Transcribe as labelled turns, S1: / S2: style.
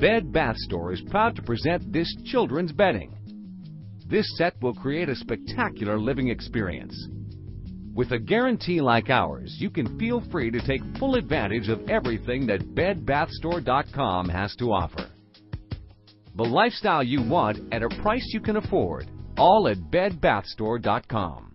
S1: Bed Bath Store is proud to present this children's bedding. This set will create a spectacular living experience. With a guarantee like ours, you can feel free to take full advantage of everything that BedBathStore.com has to offer. The lifestyle you want at a price you can afford, all at BedBathStore.com.